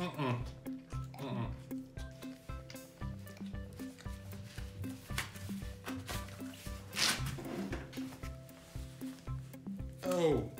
Mm-mm. Mm-mm. Oh.